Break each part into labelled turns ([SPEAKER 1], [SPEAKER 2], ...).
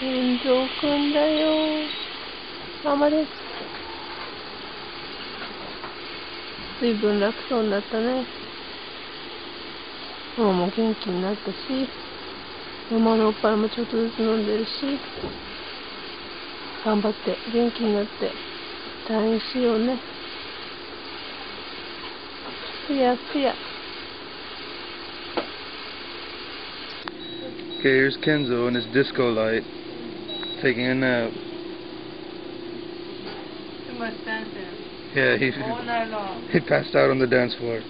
[SPEAKER 1] 天井くんだよ頑張れ随分楽そうになったねもうも元気になったし山のおっぱいもちょっとずつ飲んでるし頑張って元気になって退院しようねすやすや
[SPEAKER 2] Okay, here's Kenzo and his disco light. taking a nap.
[SPEAKER 1] Too much dancing.
[SPEAKER 2] Yeah, he's
[SPEAKER 1] all night long.
[SPEAKER 2] he passed out on the dance floor.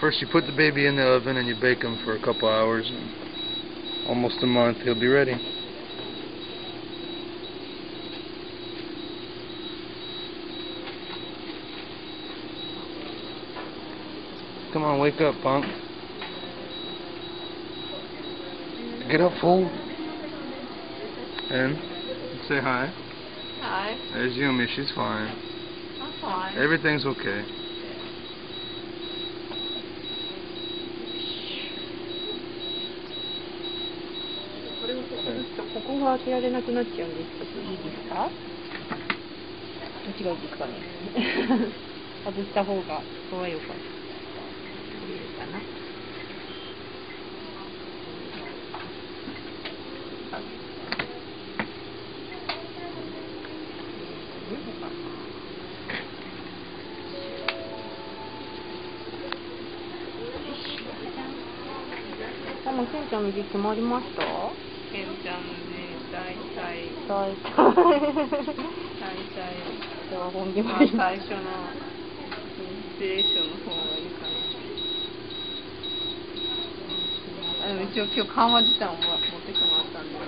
[SPEAKER 2] First, you put the baby in the oven and you bake him for a couple hours. And almost a month, he'll be ready. Come on, wake up, punk. Get up, fool. And say hi.
[SPEAKER 1] Hi.
[SPEAKER 2] There's Yumi. She's fine.
[SPEAKER 1] I'm fine.
[SPEAKER 2] Everything's okay.
[SPEAKER 1] Okay. ここが開けられなくなっちゃうんですけど、いいですか？どっちがいいですかね。外した方が怖いよか。いいかな。感じ。ちゃんの字決まりました
[SPEAKER 3] ちゃん
[SPEAKER 1] の字、本気
[SPEAKER 3] 最初の、インスピレーションの方がいいかな。でも一応今日緩和自体も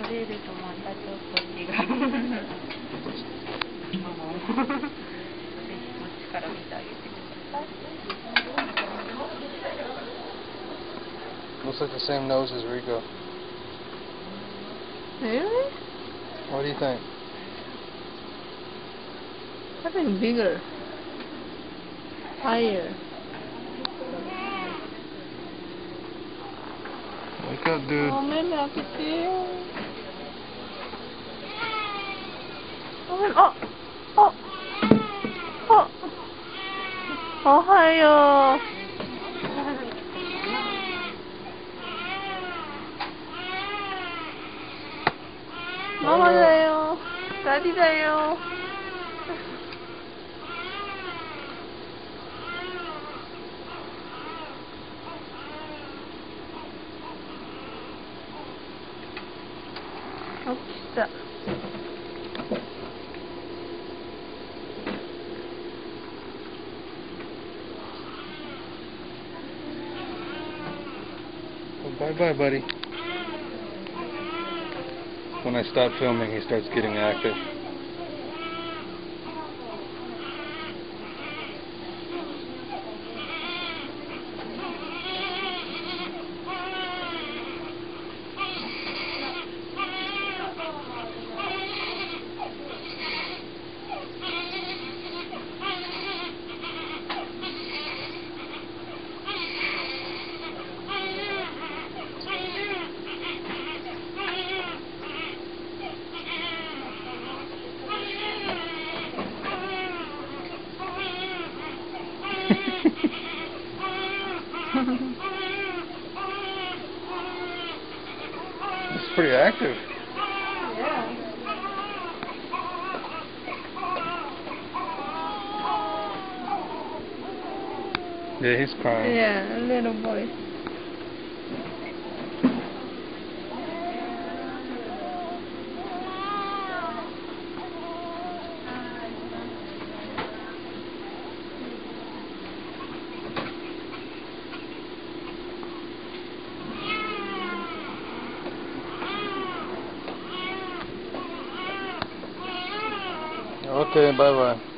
[SPEAKER 1] 取れるとまたちょっと違う
[SPEAKER 2] Looks like the same nose as Rico.
[SPEAKER 3] Really?
[SPEAKER 2] What do you think?
[SPEAKER 3] I bigger, higher. 我妹妹啊，弟弟。哦，哦，哦，哦，好嗨哟！妈妈在哟，daddy 在哟。Oh,
[SPEAKER 2] bye bye, buddy. When I stop filming, he starts getting active. pretty active. Yeah. Yeah, he's crying.
[SPEAKER 3] Yeah, a little boy.
[SPEAKER 2] Okay, bye-bye.